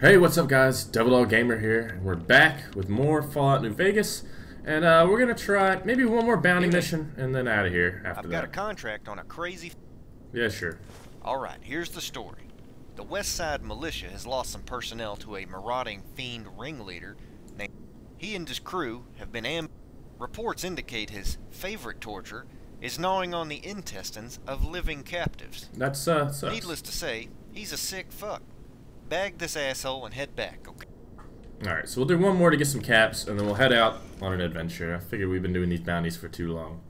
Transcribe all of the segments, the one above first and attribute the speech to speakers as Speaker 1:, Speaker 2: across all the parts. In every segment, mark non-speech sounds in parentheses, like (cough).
Speaker 1: Hey, what's up guys? DevilDog Gamer here, we're back with more Fallout New Vegas, and uh, we're gonna try maybe one more bounty mission, and then out of here after
Speaker 2: I've
Speaker 1: that.
Speaker 2: got a contract on a crazy.
Speaker 1: yeah, sure.
Speaker 2: Alright, here's the story. The West Side Militia has lost some personnel to a marauding fiend ringleader named. He and his crew have been am. Reports indicate his favorite torture is gnawing on the intestines of living captives.
Speaker 1: That's uh, sucks.
Speaker 2: Needless to say, he's a sick fuck. Bag this asshole and head back, okay?
Speaker 1: All right, so we'll do one more to get some caps, and then we'll head out on an adventure. I figure we've been doing these bounties for too long.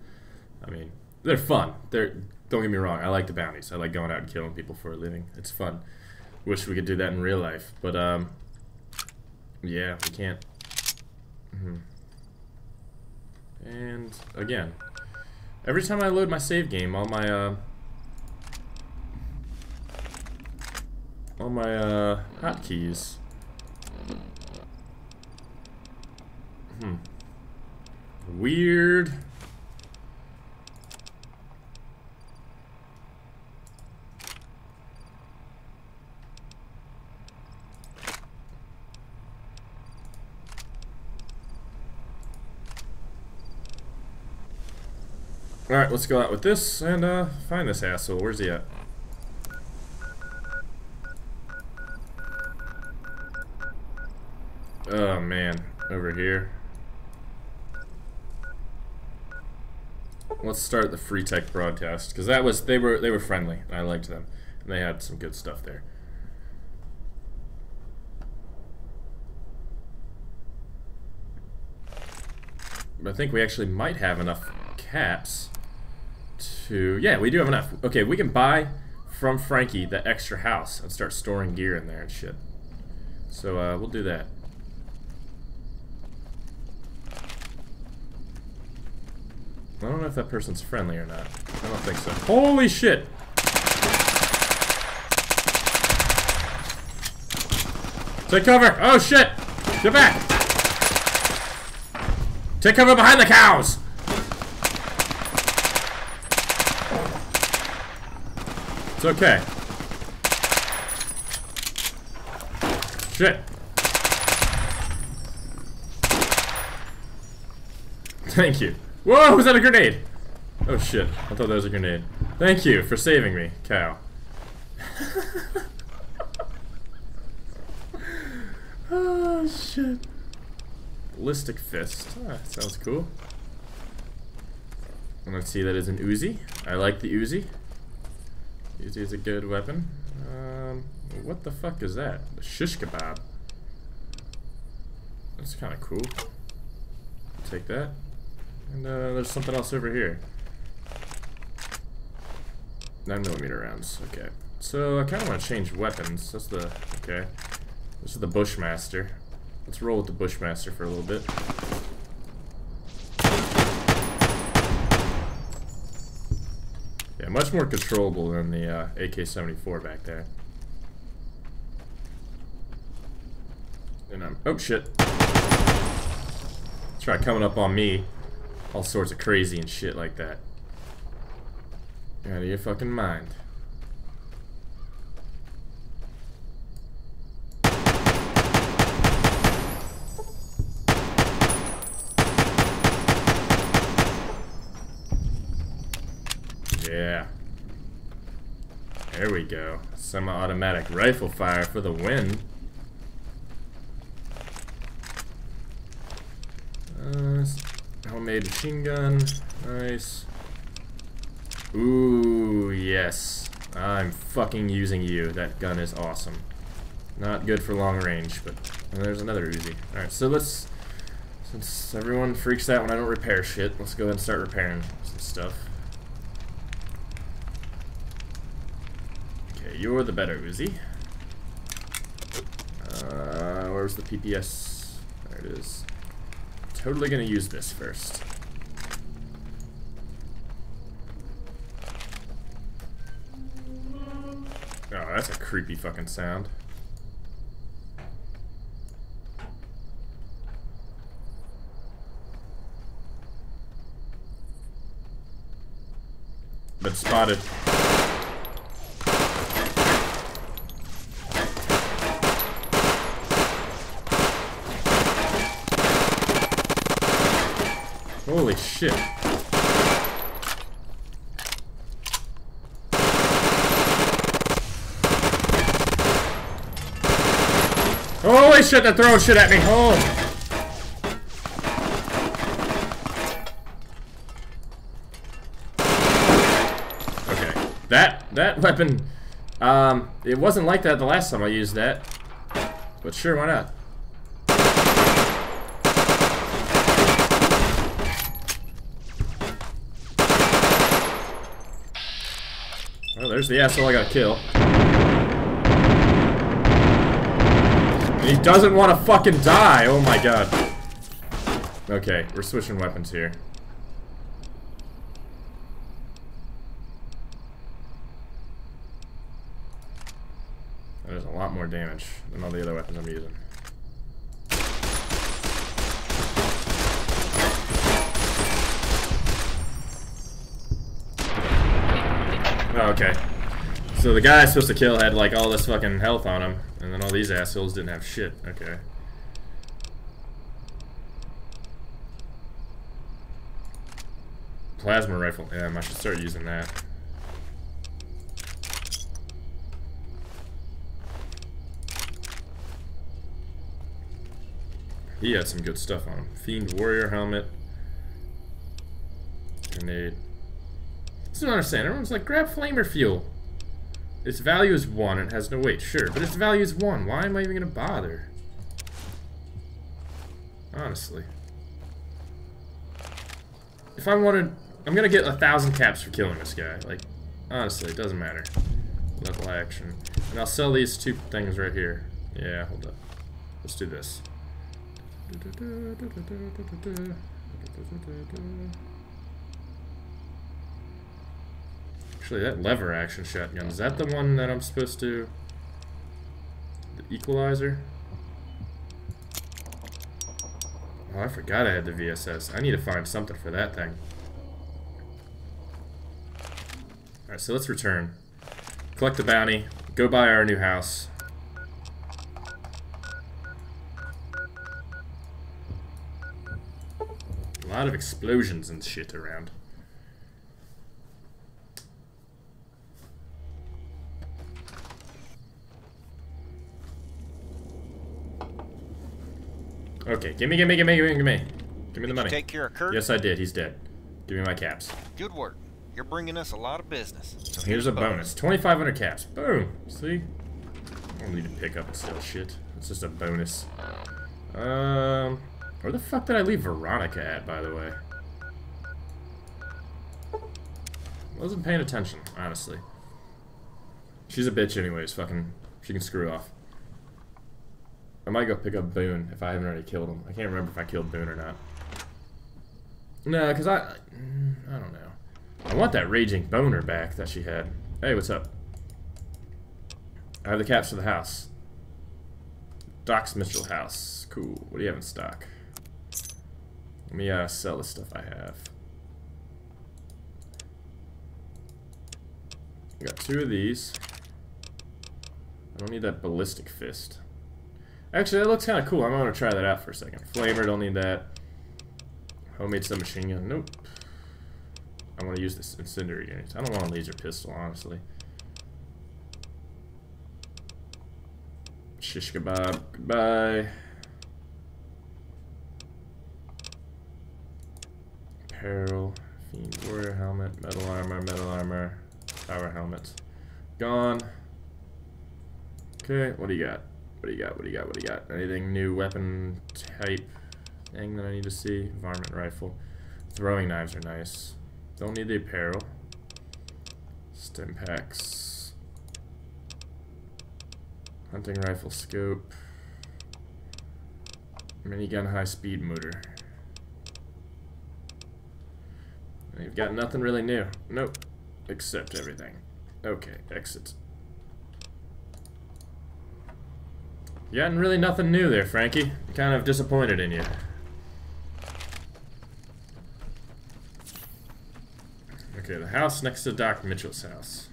Speaker 1: I mean, they're fun. They're don't get me wrong. I like the bounties. I like going out and killing people for a living. It's fun. Wish we could do that in real life, but um, yeah, we can't. Mm -hmm. And again, every time I load my save game, all my uh, all my uh, hotkeys. Hmm. Weird. Alright, let's go out with this and uh, find this asshole. Where's he at? Oh man, over here. Let's start the free tech broadcast because that was they were they were friendly. I liked them, and they had some good stuff there. But I think we actually might have enough caps to yeah we do have enough. Okay, we can buy from Frankie the extra house and start storing gear in there and shit. So uh, we'll do that. I don't know if that person's friendly or not. I don't think so. Holy shit! Take cover! Oh shit! Get back! Take cover behind the cows! It's okay. Shit. Thank you. Whoa, was that a grenade? Oh shit, I thought that was a grenade. Thank you for saving me, cow. (laughs) oh shit. Ballistic fist. Ah, sounds cool. And let's see, that is an Uzi. I like the Uzi. Uzi is a good weapon. Um, what the fuck is that? The shish kebab. That's kind of cool. Take that. And uh, there's something else over here. 9 millimeter rounds. Okay. So I kind of want to change weapons. That's the okay. This is the Bushmaster. Let's roll with the Bushmaster for a little bit. Yeah, much more controllable than the uh, AK-74 back there. And I'm oh shit. Try coming up on me all sorts of crazy and shit like that. Out of your fucking mind. Yeah. There we go. Semi-automatic rifle fire for the win. Uh, Homemade machine gun. Nice. Ooh, yes. I'm fucking using you. That gun is awesome. Not good for long range, but there's another Uzi. Alright, so let's... Since everyone freaks out when I don't repair shit, let's go ahead and start repairing some stuff. Okay, you're the better Uzi. Uh, where's the PPS? There it is. Totally gonna use this first. Oh, that's a creepy fucking sound. Been spotted. Holy shit. Holy shit, they're throwing shit at me. Oh. Okay. That that weapon um it wasn't like that the last time I used that. But sure, why not? Oh, there's the asshole I gotta kill. He doesn't want to fucking die. Oh my god. Okay, we're switching weapons here. There's a lot more damage than all the other weapons I'm using. Oh, okay. So the guy I was supposed to kill had like all this fucking health on him, and then all these assholes didn't have shit. Okay. Plasma rifle. Yeah, I should start using that. He had some good stuff on him. Fiend warrior helmet. Grenade. I don't understand. Everyone's like, grab flamer fuel. Its value is 1 and it has no weight. Sure, but its value is 1. Why am I even going to bother? Honestly. If I wanted... I'm going to get a thousand caps for killing this guy. Like, honestly, it doesn't matter. Level action. And I'll sell these two things right here. Yeah, hold up. Let's do this. Actually, that lever action shotgun, is that the one that I'm supposed to... The equalizer? Oh, I forgot I had the VSS. I need to find something for that thing. Alright, so let's return. Collect the bounty. Go buy our new house. A lot of explosions and shit around. Okay, gimme, gimme, gimme, gimme, gimme. Give me the money.
Speaker 2: Take care of Kurt.
Speaker 1: Yes, I did. He's dead. Give me my caps.
Speaker 2: Good work. You're bringing us a lot of business. So
Speaker 1: Here's a bonus. 2,500 caps. Boom. See? I don't need to pick up and sell shit. It's just a bonus. Um, where the fuck did I leave Veronica at, by the way? Wasn't paying attention, honestly. She's a bitch anyways, fucking, she can screw off. I might go pick up Boone if I haven't already killed him. I can't remember if I killed Boone or not. No, because I... I don't know. I want that raging boner back that she had. Hey, what's up? I have the caps for the house. Doc's Mitchell house. Cool. What do you have in stock? Let me uh, sell the stuff I have. I got two of these. I don't need that ballistic fist. Actually, that looks kind of cool. I'm going to try that out for a second. Flamer, don't need that. Homemade submachine gun. Nope. I want to use this incendiary grenades. I don't want a laser pistol, honestly. Shish kebab. Goodbye. Apparel. Fiend warrior helmet. Metal armor. Metal armor. Power helmet. Gone. Okay, what do you got? What do you got? What do you got? What do you got? Anything new weapon type thing that I need to see? Varmint rifle. Throwing knives are nice. Don't need the apparel. Stim packs. Hunting rifle scope. Minigun high speed motor. You've got nothing really new. Nope. Except everything. Okay, exit. You got really nothing new there, Frankie. Kind of disappointed in you. Okay, the house next to Doc Mitchell's house.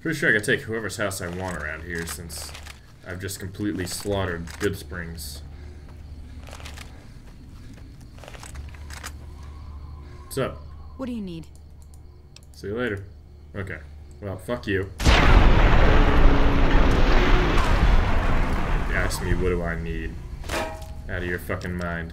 Speaker 1: Pretty sure I can take whoever's house I want around here since I've just completely slaughtered Goodsprings. What's up?
Speaker 3: What do you need?
Speaker 1: See you later. Okay. Well, fuck you. Ask me what do I need. Out of your fucking mind.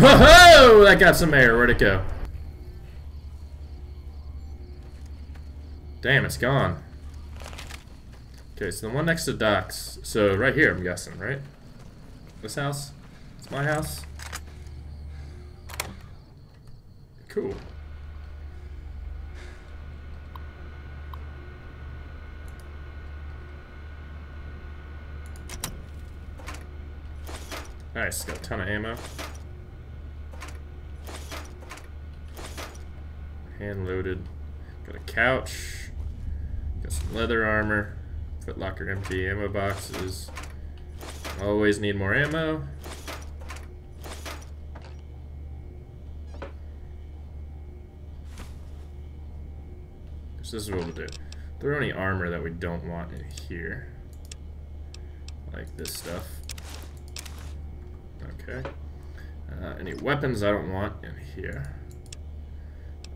Speaker 1: Whoa! That got some air. Where'd it go? Damn, it's gone. Okay, so the one next to Doc's. So right here, I'm guessing, right? This house? It's my house? Cool. Nice, got a ton of ammo. Hand loaded. Got a couch. Got some leather armor. Footlocker empty ammo boxes. Always need more ammo. So this is what we'll do. Throw any armor that we don't want in here. Like this stuff. Okay. Uh, any weapons I don't want in here.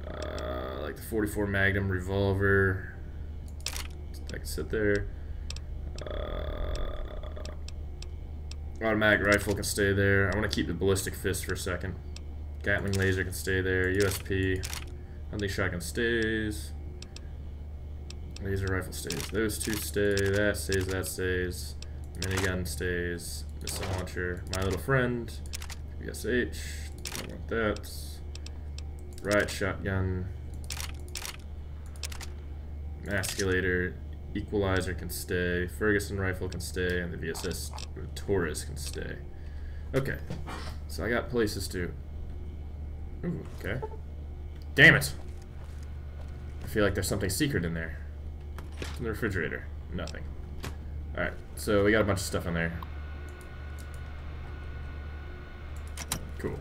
Speaker 1: Uh, like the 44 Magnum revolver. That can sit there. Uh, automatic rifle can stay there. I want to keep the ballistic fist for a second. Gatling laser can stay there. USP. Hunting shotgun stays. Laser rifle stays. Those two stay. That stays. That stays. Minigun stays. Missile launcher. My little friend. PSH. Don't want that. Riot shotgun. Masculator. Equalizer can stay. Ferguson rifle can stay. And the VSS Taurus can stay. Okay. So I got places to. Ooh, okay. Damn it! I feel like there's something secret in there. In the refrigerator. Nothing. Alright, so we got a bunch of stuff in there. Cool.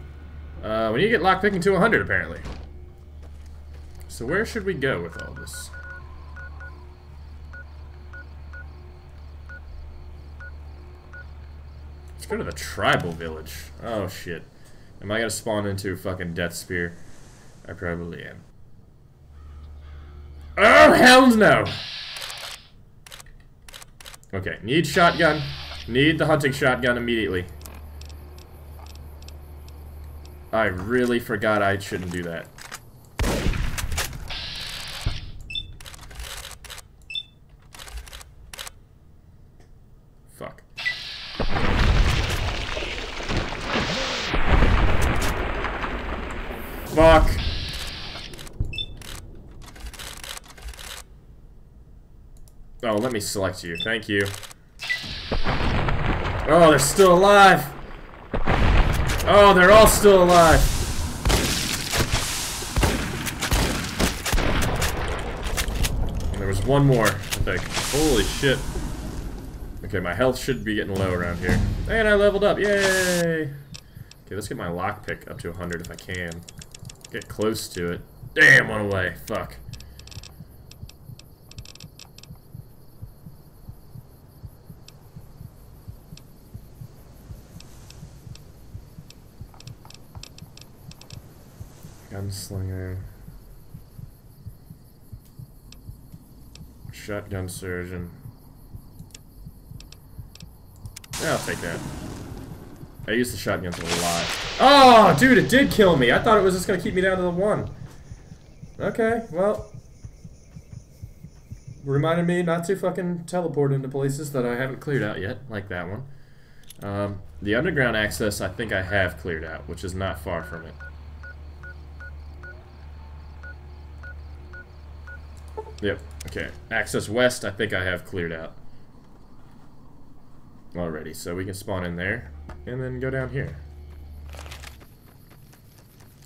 Speaker 1: Uh, we need to get lockpicking to 100, apparently. So where should we go with all this? Go to the tribal village. Oh, shit. Am I gonna spawn into a fucking death spear? I probably am. Oh, hell no! Okay, need shotgun. Need the hunting shotgun immediately. I really forgot I shouldn't do that. Fuck. Fuck. Oh, let me select you. Thank you. Oh, they're still alive! Oh, they're all still alive! And there was one more, I think. Holy shit. Okay, my health should be getting low around here. And I leveled up, yay! Okay, let's get my lockpick up to 100 if I can. Get close to it. Damn, one away. Fuck. Gunslinger. Shotgun surgeon. Yeah, I'll take that. I use the shotguns a lot. Oh, dude, it did kill me. I thought it was just gonna keep me down to the one. Okay, well. Reminded me not to fucking teleport into places that I haven't cleared out yet, like that one. Um, the underground access I think I have cleared out, which is not far from it. Yep, okay. Access west I think I have cleared out. Already, so we can spawn in there, and then go down here.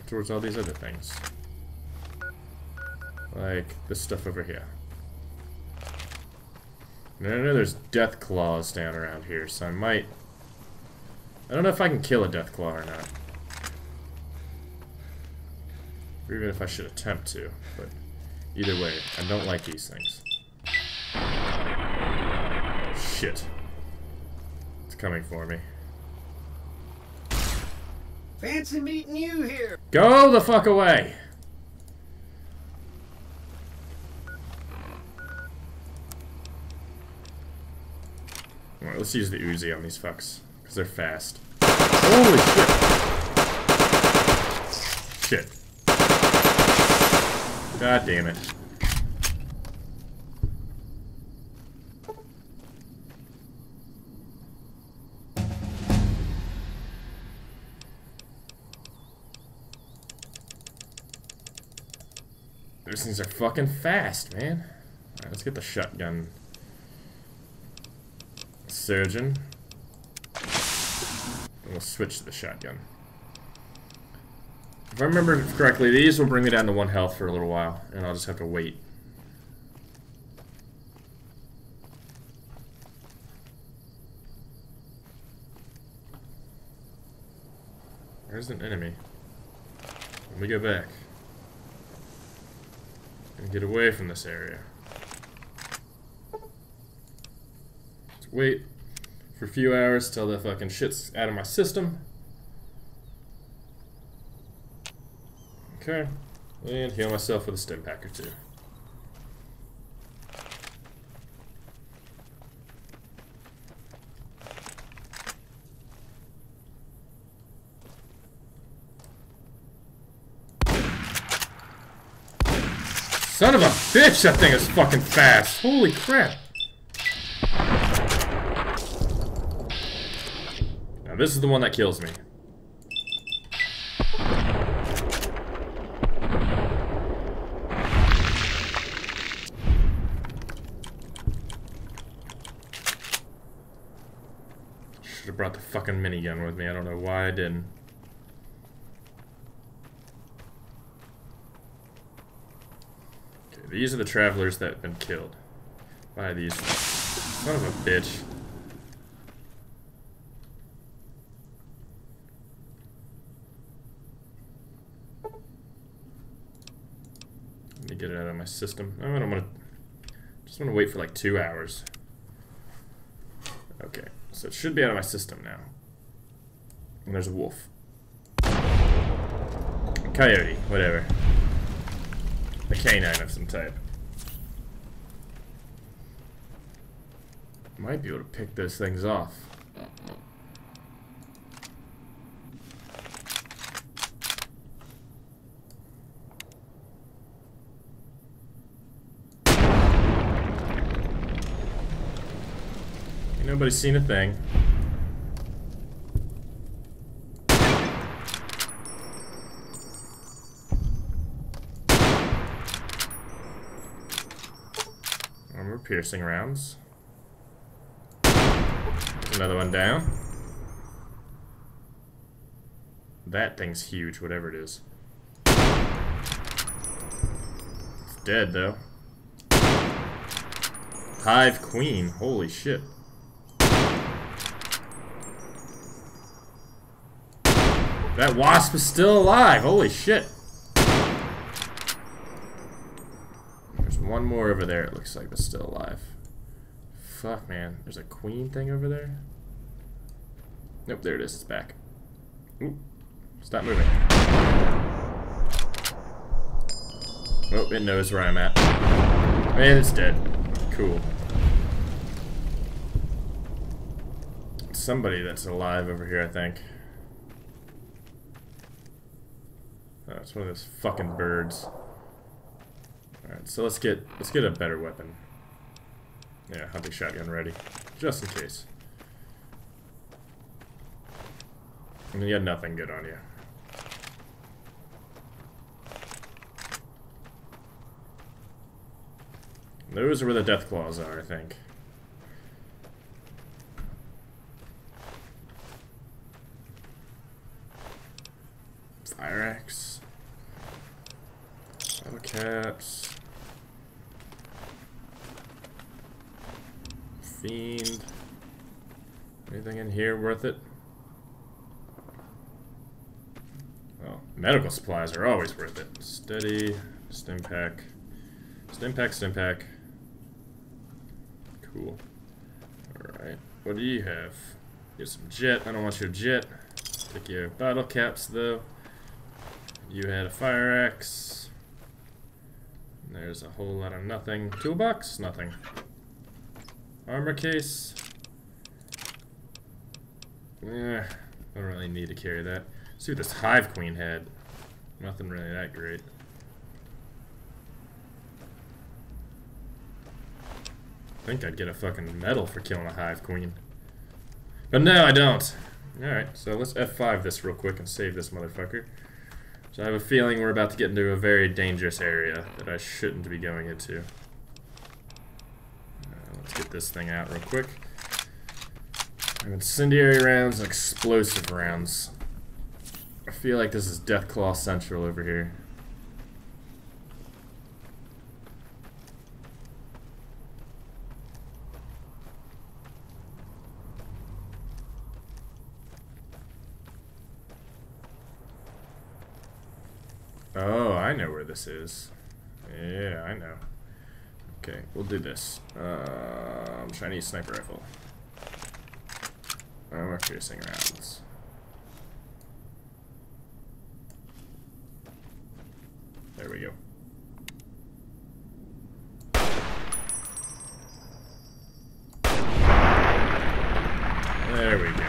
Speaker 1: Towards all these other things. Like this stuff over here. And I know there's deathclaws down around here, so I might... I don't know if I can kill a deathclaw or not. Or even if I should attempt to, but either way, I don't like these things. Shit. It's coming for me.
Speaker 3: Fancy meeting you here.
Speaker 1: Go the fuck away! Alright, let's use the Uzi on these fucks. Because they're fast. Holy shit! Shit. God damn it. Things are fucking fast, man. Alright, let's get the shotgun. Surgeon. And we'll switch to the shotgun. If I remember correctly, these will bring me down to one health for a little while, and I'll just have to wait. There's an enemy. Let me go back. And get away from this area. Let's wait for a few hours till the fucking shit's out of my system. Okay. And heal myself with a stim pack or two. Son of a bitch, that thing is fucking fast. Holy crap. Now this is the one that kills me. Should have brought the fucking minigun with me. I don't know why I didn't. These are the travelers that have been killed by these. Son of a bitch. Let me get it out of my system. Oh, I don't want to. Just want to wait for like two hours. Okay, so it should be out of my system now. And there's a wolf. Coyote, whatever. A canine of some type. Might be able to pick those things off. Ain't nobody seen a thing. Armor piercing rounds. Another one down. That thing's huge, whatever it is. It's dead, though. Hive Queen, holy shit. That wasp is still alive, holy shit. There's one more over there, it looks like, that's still alive. Fuck, man. There's a queen thing over there. Nope, there it is. It's back. Ooh. Stop moving. Oh, it knows where I'm at. And it's dead. Cool. Somebody that's alive over here, I think. Oh, it's one of those fucking birds. Alright, so let's get let's get a better weapon. Yeah, hunting shotgun ready. Just in case. I mean, you had nothing good on you. Those are where the deathclaws are, I think. Fire axe. Auto caps. Fiend. Anything in here worth it? Oh, Medical supplies are always worth it. Steady, stim pack, stim pack, stim pack. Cool. Alright, what do you have? Get some jet. I don't want your jet. Take your bottle caps though. You had a fire axe. There's a whole lot of nothing. Toolbox? Nothing. Armor case? Eh, I don't really need to carry that. See what this Hive Queen had. Nothing really that great. I think I'd get a fucking medal for killing a Hive Queen. But no, I don't. Alright, so let's F5 this real quick and save this motherfucker. So I have a feeling we're about to get into a very dangerous area that I shouldn't be going into. Uh, let's get this thing out real quick. I have incendiary rounds and explosive rounds. Feel like this is Deathclaw Central over here. Oh, I know where this is. Yeah, I know. Okay, we'll do this. Um, Chinese sniper rifle. Armor piercing rounds. There we go. There we go.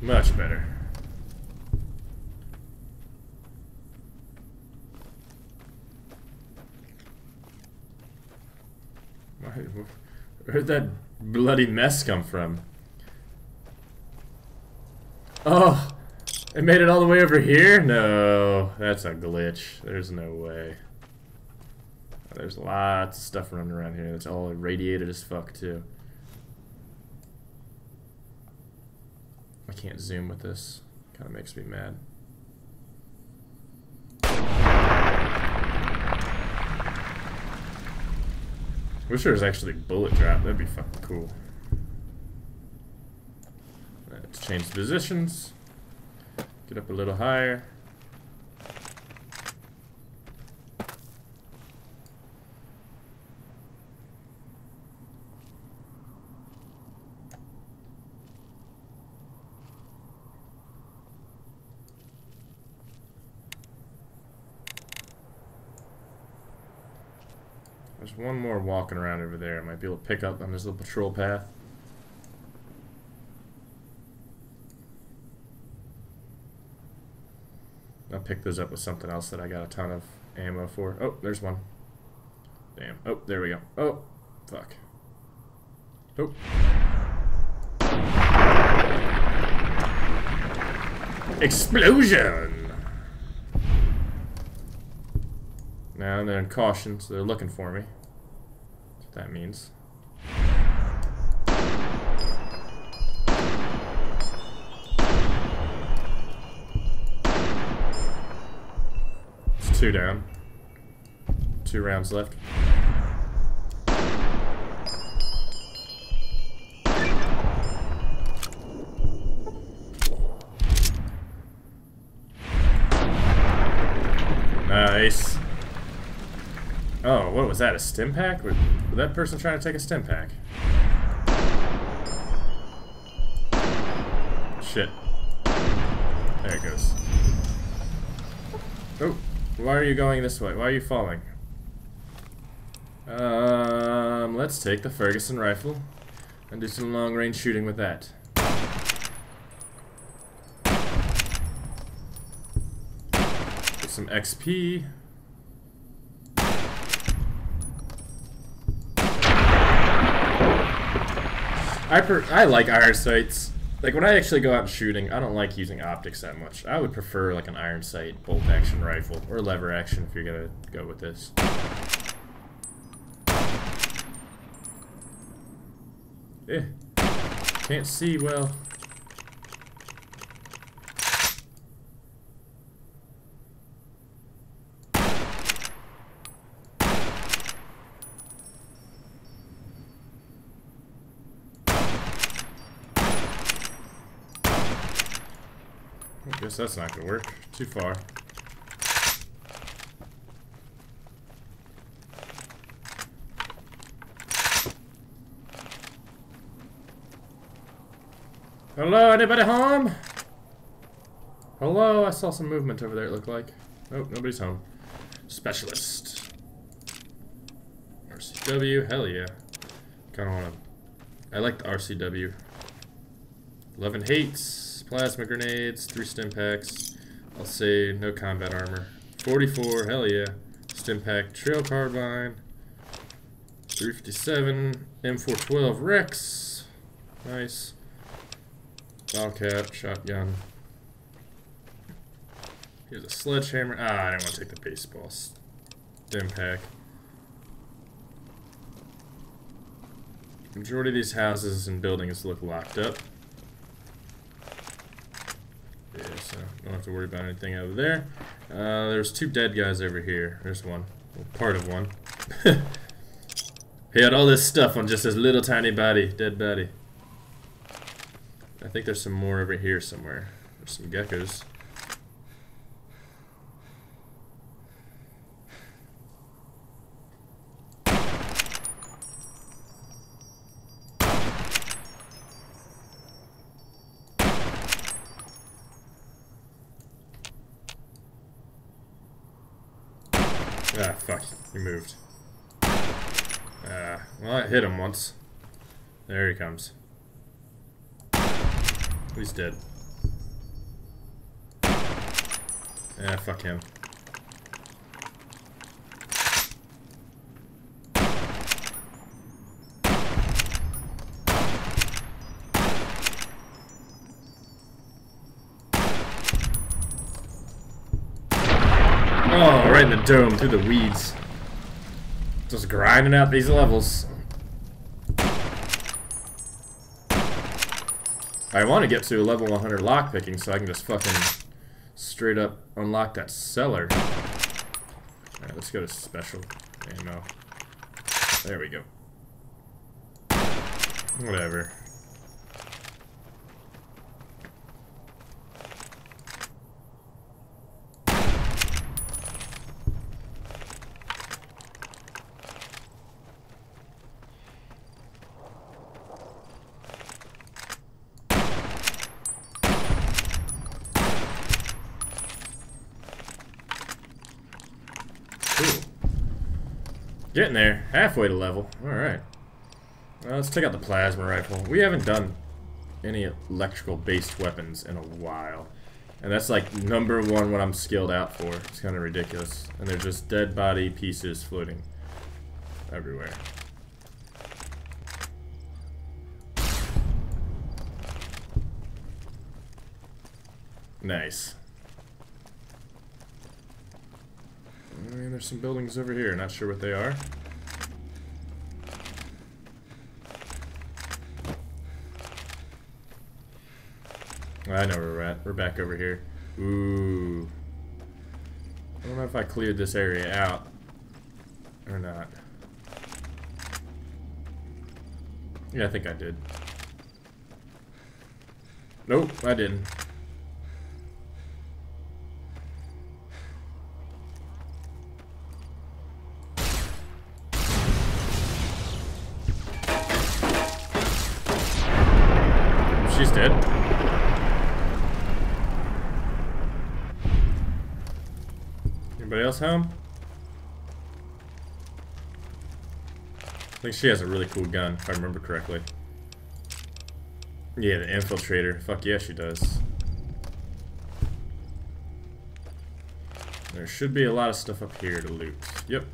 Speaker 1: Much better. Where'd that bloody mess come from? Oh! It made it all the way over here? No, that's a glitch. There's no way. There's lots of stuff running around here that's all irradiated as fuck, too. I can't zoom with this. Kind of makes me mad. Wish there was actually bullet drop. That'd be fucking cool. Let's change positions. Get up a little higher. There's one more walking around over there. I might be able to pick up on this little patrol path. Pick those up with something else that I got a ton of ammo for. Oh, there's one. Damn. Oh, there we go. Oh, fuck. Oh. Explosion! Now they're in caution, so they're looking for me. That's what that means. It's two down. Two rounds left. Nice. Oh, what was that? A stim pack? Was that person trying to take a stim pack? Shit. There it goes. Why are you going this way? Why are you falling? Um, let's take the Ferguson rifle and do some long-range shooting with that. Get some XP. I per I like iron sights. Like when I actually go out shooting, I don't like using optics that much. I would prefer like an iron sight bolt action rifle or lever action if you're gonna go with this. Eh. Can't see well. That's not gonna work. Too far. Hello, anybody home? Hello, I saw some movement over there, it looked like. Oh, nobody's home. Specialist. RCW, hell yeah. Kinda wanna... I like the RCW. 11 hates, plasma grenades, 3 stim packs. I'll say no combat armor. 44, hell yeah. Stim pack, trail carbine. 357, M412 Rex. Nice. Wildcat, shotgun. Here's a sledgehammer. Ah, I didn't want to take the baseball stim pack. Majority of these houses and buildings look locked up. Yeah, so don't have to worry about anything over there. Uh, there's two dead guys over here. There's one. Well, part of one. (laughs) he had all this stuff on just his little tiny body. Dead body. I think there's some more over here somewhere. There's some geckos. Ah, fuck. He moved. Ah, well, I hit him once. There he comes. He's dead. Yeah, fuck him. Oh, right in the dome, through the weeds. Just grinding out these levels. I want to get to a level 100 lockpicking so I can just fucking straight up unlock that cellar. Alright, let's go to special ammo. There we go. Whatever. Cool. Getting there. Halfway to level. Alright. Well, let's take out the plasma rifle. We haven't done any electrical based weapons in a while. And that's like number one what I'm skilled out for. It's kind of ridiculous. And they're just dead body pieces floating everywhere. Nice. And there's some buildings over here. Not sure what they are. I know where we're at. We're back over here. Ooh. I don't know if I cleared this area out or not. Yeah, I think I did. Nope, I didn't. Else home? I think she has a really cool gun, if I remember correctly. Yeah, the infiltrator. Fuck yeah, she does. There should be a lot of stuff up here to loot. Yep.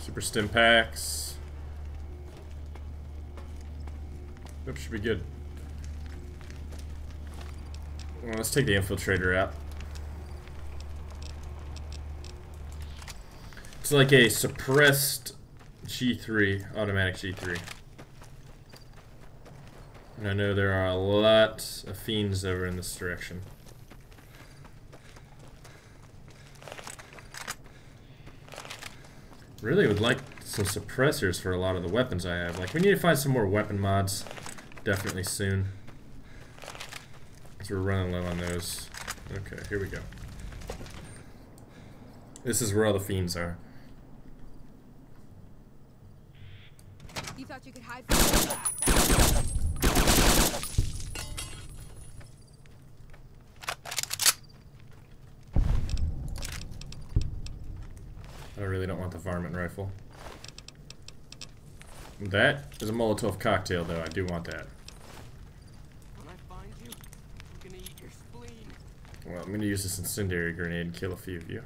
Speaker 1: Super stim packs. Yep, should be good. Well, let's take the infiltrator out. It's like a suppressed G3, automatic G3. And I know there are a lot of fiends over in this direction. Really would like some suppressors for a lot of the weapons I have. Like, we need to find some more weapon mods definitely soon. We're running low on those. Okay, here we go. This is where all the fiends are.
Speaker 4: You thought you could hide?
Speaker 1: I really don't want the varmint rifle. That is a Molotov cocktail, though. I do want that.
Speaker 5: When I find you, I'm gonna eat your spleen.
Speaker 1: Well, I'm gonna use this incendiary grenade and kill a few of you.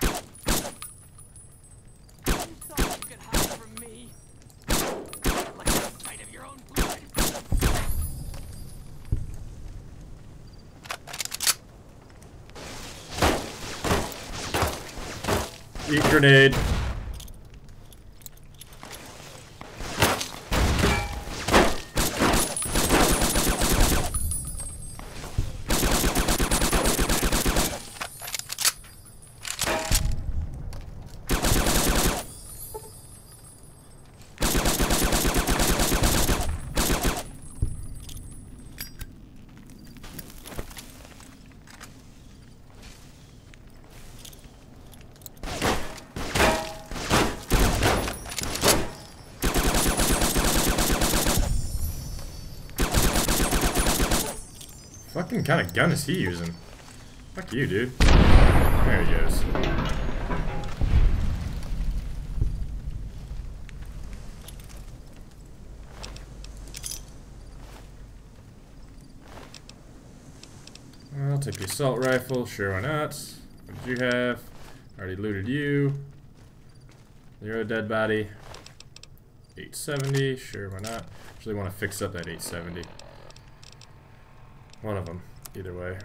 Speaker 5: Eat thought you could hide from me. Like the sight of your own blood.
Speaker 1: Eat grenade. Fucking kind of gun is he using? Fuck you, dude. There he goes. I'll take the assault rifle. Sure, why not? What did you have? Already looted you. A dead body. 870. Sure, why not? Actually, want to fix up that 870. One of them, either way.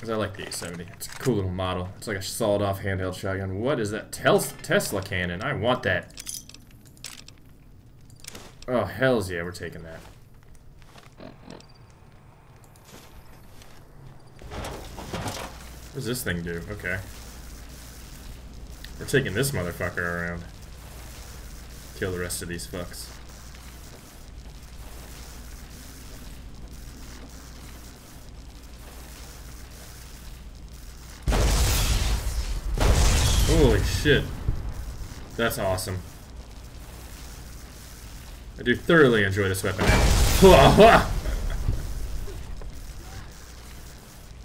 Speaker 1: Cause I like the 870. It's a cool little model. It's like a sawed-off handheld shotgun. What is that? Tel Tesla cannon. I want that. Oh, hells yeah, we're taking that. What does this thing do? Okay. We're taking this motherfucker around. Kill the rest of these fucks. Holy shit. That's awesome. I do thoroughly enjoy this weapon (laughs)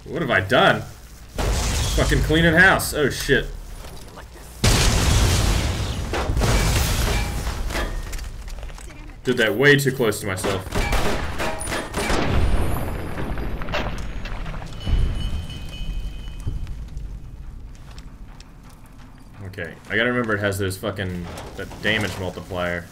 Speaker 1: what have I done? Fucking cleaning house. Oh shit. Did that way too close to myself. I gotta remember it has those fucking that damage multiplier.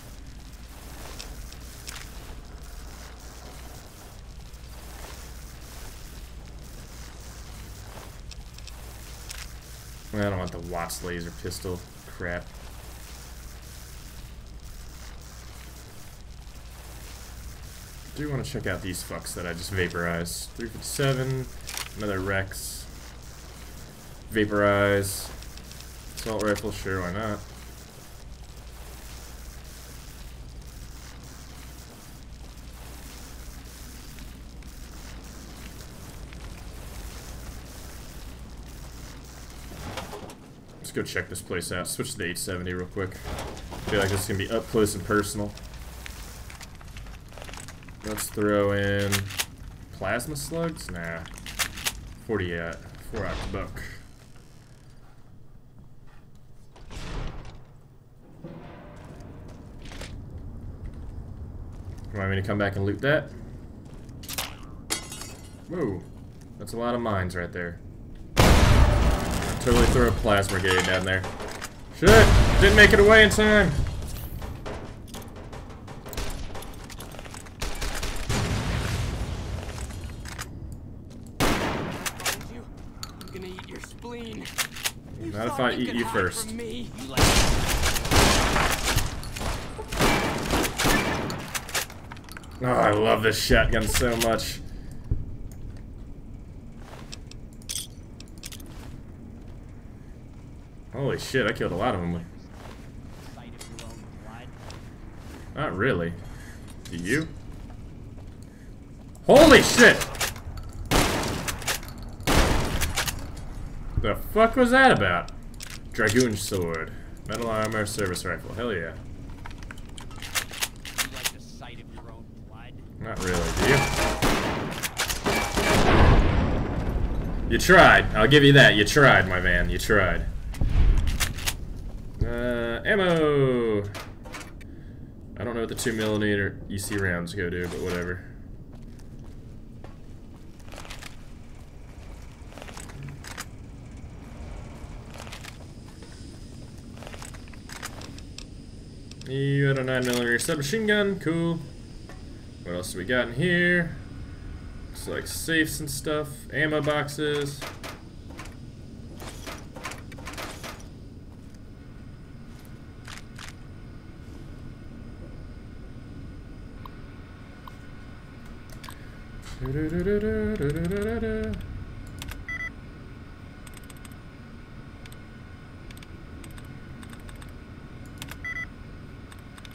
Speaker 1: I don't want the Wattz laser pistol. Crap. do want to check out these fucks that I just vaporized. 357, another Rex. Vaporize. Assault rifle, sure, why not? Let's go check this place out. Switch to the 870 real quick. feel like this is gonna be up close and personal. Let's throw in plasma slugs. Nah, 48, four out of want me to come back and loot that? Whoa, that's a lot of mines right there. Totally throw a plasma grenade down there. Shit! Didn't make it away in time!
Speaker 5: Find you, I'm gonna eat your spleen. You
Speaker 1: Not if I eat you first.
Speaker 5: You
Speaker 1: Oh, I love this shotgun so much. Holy shit, I killed a lot of them. Not really. Do you? Holy shit! The fuck was that about? Dragoon sword. Metal armor, service rifle. Hell yeah.
Speaker 5: You like the sight of your own blood?
Speaker 1: Not really, do you? You tried. I'll give you that. You tried, my man. You tried. Uh, ammo! I don't know what the 2 millimeter EC rounds go to, but whatever. You got a 9 millimeter submachine gun. Cool. What else do we got in here? Looks like safes and stuff. Ammo boxes.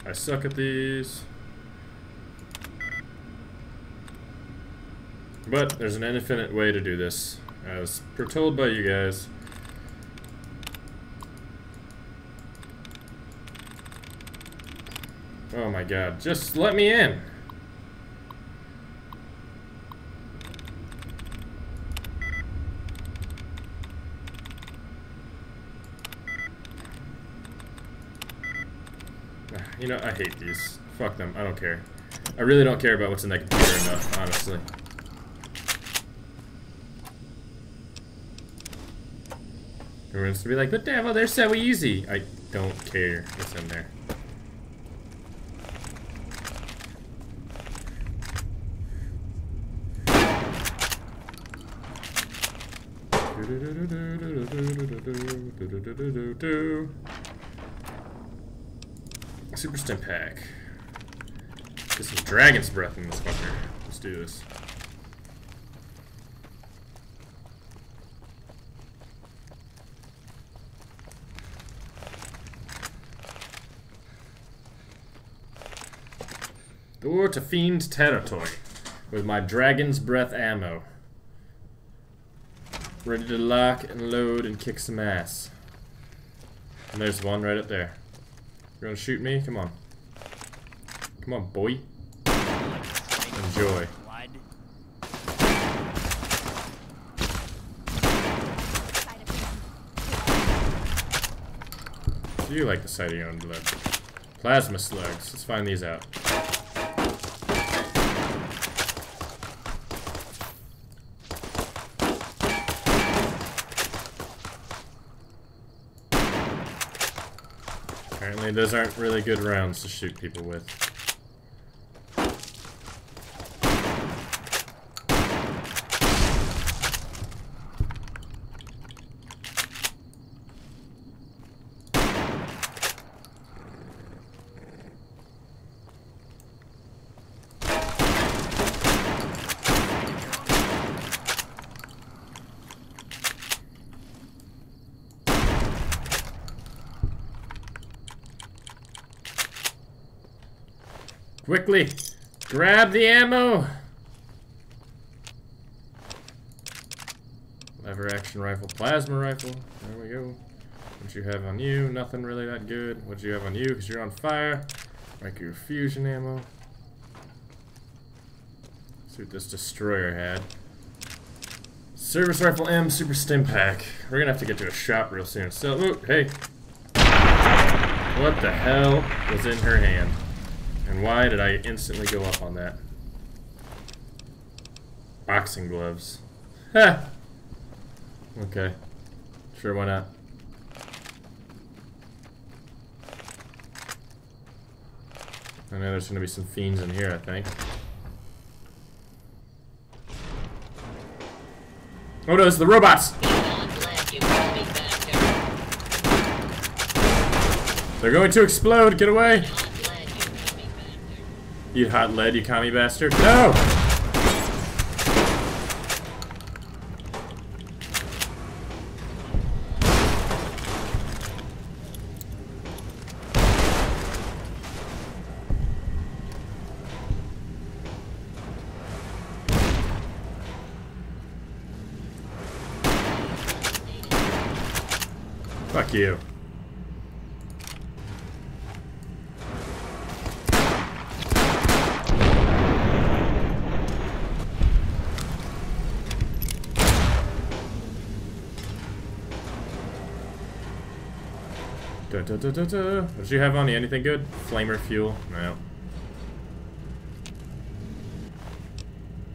Speaker 1: I suck at these. But there's an infinite way to do this, as foretold by you guys. Oh my god, just let me in! Ah, You know, I hate these. Fuck them, I don't care. I really don't care about what's in that computer enough, honestly. Everyone's gonna be like, but Devil, they're so easy. I don't care what's in there. Super Stimpak. Get some Dragon's Breath in this fucker. Let's do this. To Fiend Territory with my Dragon's Breath ammo. Ready to lock and load and kick some ass. And there's one right up there. You're gonna shoot me? Come on. Come on, boy. Enjoy. Do you like the sight of your own blood? Plasma slugs. Let's find these out. Apparently those aren't really good rounds to shoot people with. Quickly! Grab the ammo! Lever action rifle, plasma rifle. There we go. What you have on you? Nothing really that good. What you have on you? Because you're on fire. Like your fusion ammo. Let's See what this destroyer had. Service rifle M super Stimpak. We're gonna have to get to a shop real soon. So, ooh, hey. What the hell was in her hand? And why did I instantly go up on that? Boxing gloves. Ha! Okay. Sure, why not? I know there's gonna be some fiends in here, I think. Oh no, it's the robots! They're going to explode, get away! You hot lead, you commie bastard. No! Fuck you. Da, da, da. What did you have on you? Anything good? Flamer fuel? No.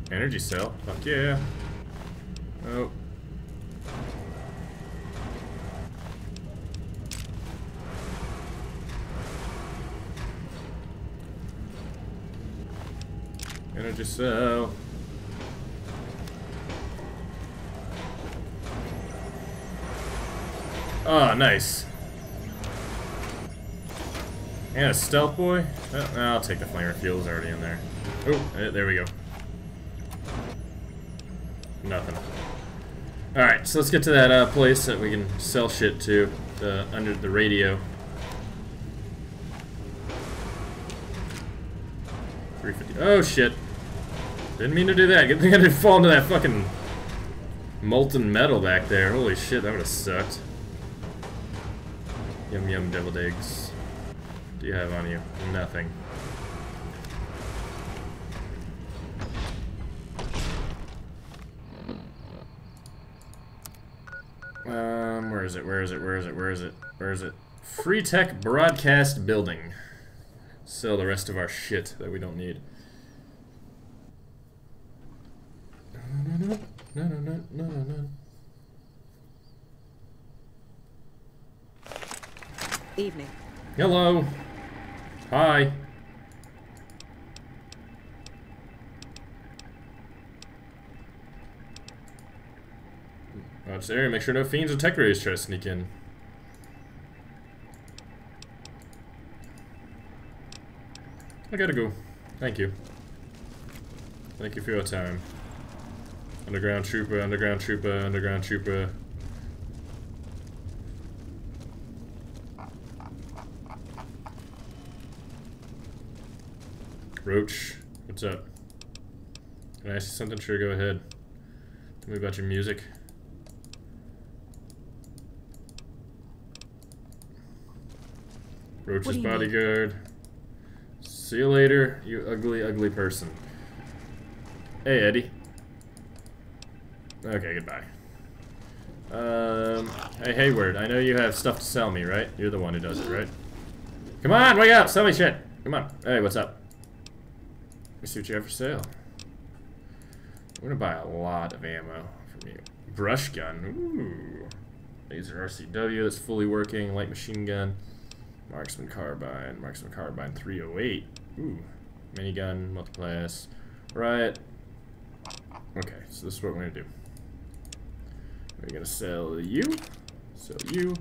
Speaker 1: Energy cell? Fuck yeah. Oh. Energy cell. Oh, nice. A stealth boy? I'll take the flamer fuel's already in there. Oh, eh, there we go. Nothing. Alright, so let's get to that uh, place that we can sell shit to, uh, under the radio. 350. Oh shit. Didn't mean to do that. Good thing I didn't fall into that fucking molten metal back there. Holy shit, that would have sucked. Yum yum deviled eggs. Do you have on you? Nothing. Um, where is it? Where is it? Where is it? Where is it? Where is it? Free Tech Broadcast Building. Sell the rest of our shit that we don't need. No, No, no, no, no, no, no.
Speaker 6: Evening.
Speaker 1: Hello. Hi. Watch there, make sure no fiends or tech rays try to sneak in. I gotta go. Thank you. Thank you for your time. Underground trooper, underground trooper, underground trooper. What's up? Can I ask you something? Sure, go ahead. Tell me about your music. Roach's
Speaker 6: What do you need?
Speaker 1: bodyguard. See you later, you ugly, ugly person. Hey, Eddie. Okay, goodbye. Um, hey, Hayward, I know you have stuff to sell me, right? You're the one who does it, right? Come on, wake up, sell me shit. Come on. Hey, what's up? What you have for sale. I'm gonna buy a lot of ammo from you. Brush gun, ooh. Laser RCW that's fully working, light machine gun. Marksman carbine, marksman carbine 308. Ooh, minigun, multiplas, riot. Okay, so this is what we're gonna do. We're gonna sell you, sell you,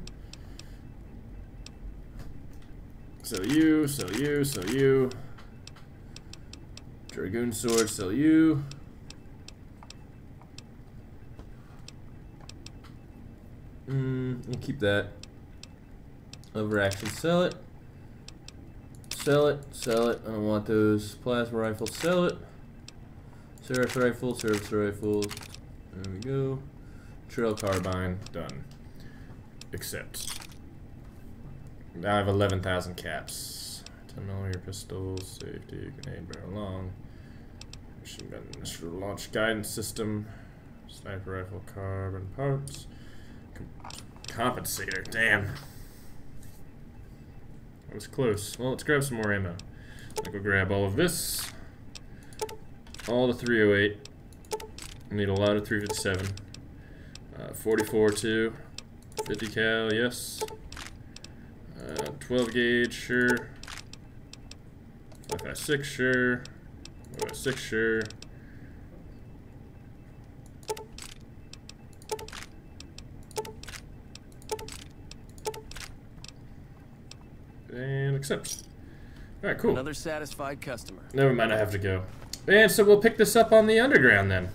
Speaker 1: sell you, sell you, sell you. Dragoon sword, sell you. Mm, we'll keep that. Overaction, sell it. Sell it, sell it. I don't want those plasma rifles. Sell it. Service rifle, service rifle. There we go. Trail carbine, done. Accept. Now I have 11,000 caps. 10 millimeter pistols, safety, grenade barrel long. Machine gun initial launch guidance system. Sniper rifle, carbon parts. Com compensator, damn. That was close. Well, let's grab some more ammo. I'll go grab all of this. All the 308. I need a lot of 357. Uh, 44 too. 50 cal, yes. Uh, 12 gauge, sure. 556, sure. 556, sure. And accept. Alright, cool.
Speaker 5: Another satisfied customer.
Speaker 1: Never mind, I have to go. And so we'll pick this up on the underground then.